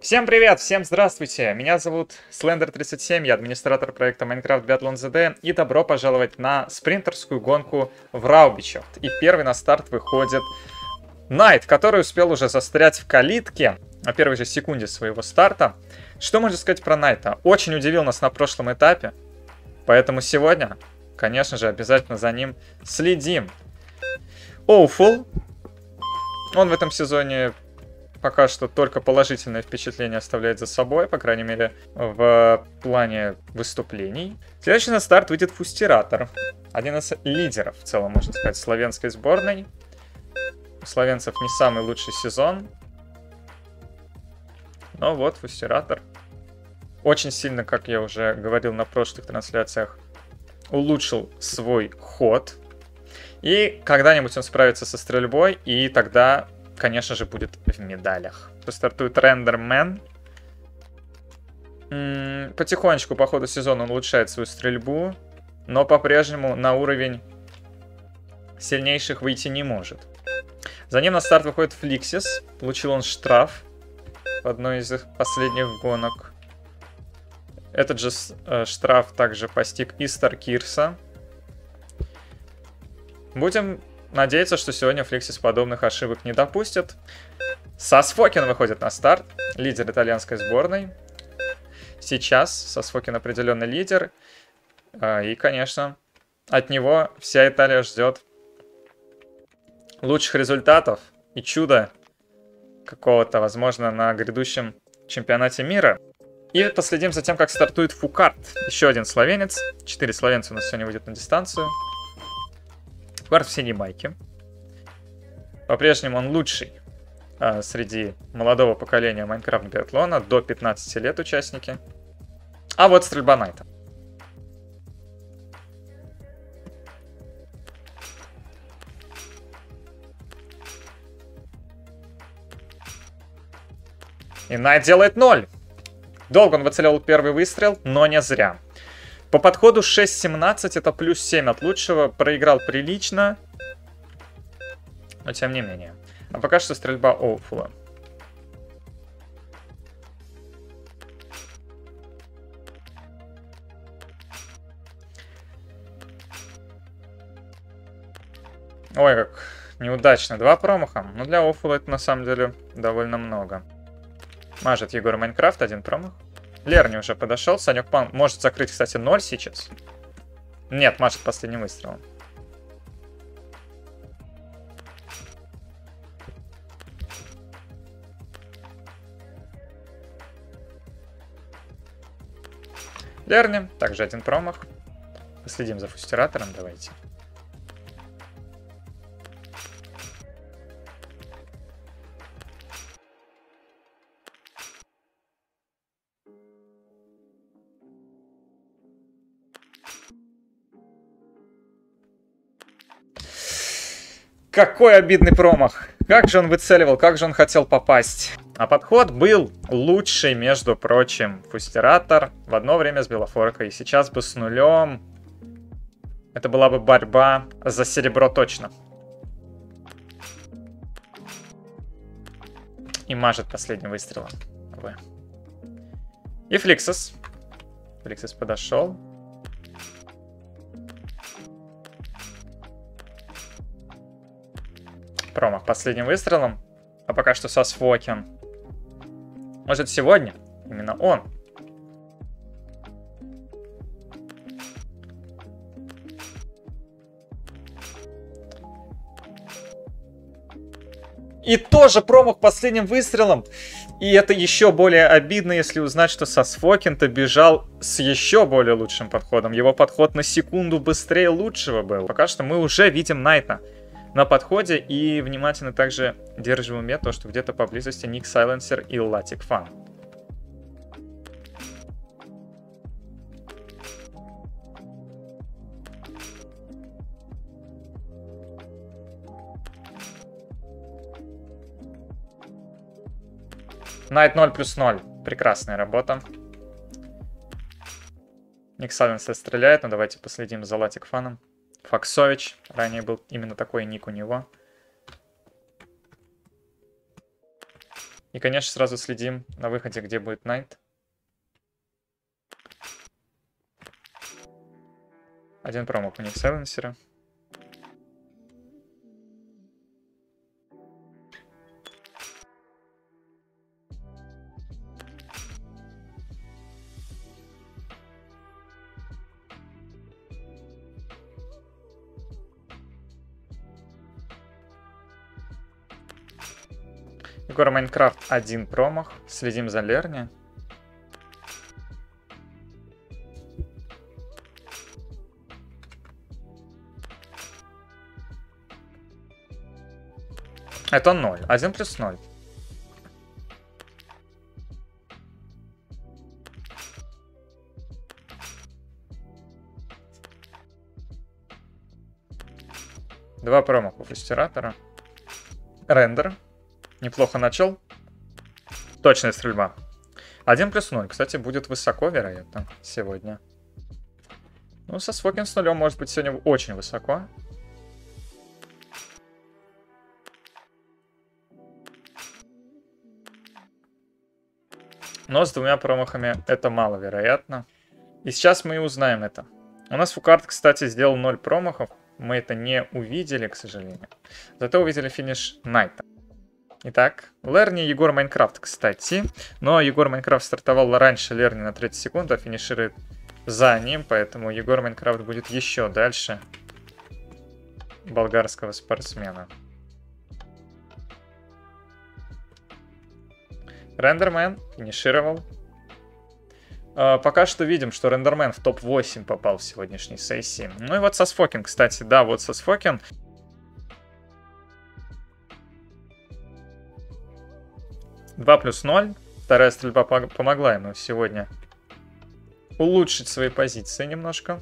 Всем привет, всем здравствуйте, меня зовут Slender37, я администратор проекта Minecraft Biathlon ZD, и добро пожаловать на спринтерскую гонку в Раубичевт. И первый на старт выходит Найт, который успел уже застрять в калитке на первой же секунде своего старта. Что можно сказать про Найта? Очень удивил нас на прошлом этапе, поэтому сегодня, конечно же, обязательно за ним следим. Оуфул, он в этом сезоне пока что только положительное впечатление оставляет за собой, по крайней мере, в плане выступлений. Следующий на старт выйдет Фустиратор. Один из лидеров, в целом, можно сказать, славянской сборной. У словенцев не самый лучший сезон. Но вот, Фустиратор. Очень сильно, как я уже говорил на прошлых трансляциях, улучшил свой ход. И когда-нибудь он справится со стрельбой, и тогда конечно же, будет в медалях. Стартует Рендермен. Потихонечку по ходу сезона он улучшает свою стрельбу, но по-прежнему на уровень сильнейших выйти не может. За ним на старт выходит Фликсис. Получил он штраф в одной из последних гонок. Этот же э, штраф также постиг и Старкирса. Будем Надеяться, что сегодня Фликсис подобных ошибок не допустит. Сасфокин выходит на старт, лидер итальянской сборной. Сейчас Сасфокин определенный лидер. А, и, конечно, от него вся Италия ждет лучших результатов и чуда какого-то, возможно, на грядущем чемпионате мира. И последим за тем, как стартует Фукарт. Еще один словенец. Четыре словенца у нас сегодня выйдет на дистанцию. Вард в синей майке. По-прежнему он лучший а, среди молодого поколения Майнкрафт биатлона, до 15 лет участники. А вот стрельба Найта. И Найт делает 0. Долго он выцеливал первый выстрел, но не зря. По подходу 6.17 это плюс 7 от лучшего. Проиграл прилично. Но тем не менее. А пока что стрельба Оуфула. Ой, как неудачно. Два промаха. Но для Оуфула это на самом деле довольно много. Мажет Егор Майнкрафт, один промах. Лерни уже подошел. Санек Пан может закрыть, кстати, 0 сейчас. Нет, машет последним выстрелом. Лерни, также один промах. Последим за фустиратором, давайте. Какой обидный промах. Как же он выцеливал, как же он хотел попасть. А подход был лучший, между прочим. Фустератор в одно время с Белофоркой. Сейчас бы с нулем. Это была бы борьба за серебро точно. И мажет последним выстрелом. И Фликсус. Фликсус подошел. Промах последним выстрелом. А пока что со Сфокин. Может сегодня? Именно он. И тоже промах последним выстрелом. И это еще более обидно, если узнать, что Сосфокин-то бежал с еще более лучшим подходом. Его подход на секунду быстрее лучшего был. Пока что мы уже видим Найта на подходе и внимательно также держим в уме то, что где-то поблизости Ник Сайленсер и Латик Фан. Найт 0 плюс 0. Прекрасная работа. Ник Сайленсер стреляет, но давайте последим за Латик Фаном. Факсович. Ранее был именно такой ник у него. И, конечно, сразу следим на выходе, где будет Найт. Один промах у них Сайленсера. Егор Майнкрафт один промах. Следим за Лерни. Это 0. 1 плюс 0. Два промаха у. Рендер. Неплохо начал. Точная стрельба. 1 плюс 0. Кстати, будет высоко, вероятно, сегодня. Ну, со Свокин с нулем может быть сегодня очень высоко. Но с двумя промахами это маловероятно. И сейчас мы и узнаем это. У нас Фукарт, кстати, сделал 0 промахов. Мы это не увидели, к сожалению. Зато увидели финиш Найта. Итак, Лерни Егор Майнкрафт, кстати. Но Егор Майнкрафт стартовал раньше Лерни на 30 секунд, а финиширует за ним, поэтому Егор Майнкрафт будет еще дальше болгарского спортсмена. Рендермен финишировал. Uh, пока что видим, что Рендермен в топ-8 попал в сегодняшней сессии. Ну и вот со Сфокин, кстати, да, вот со 2 плюс 0. Вторая стрельба помогла ему сегодня улучшить свои позиции немножко.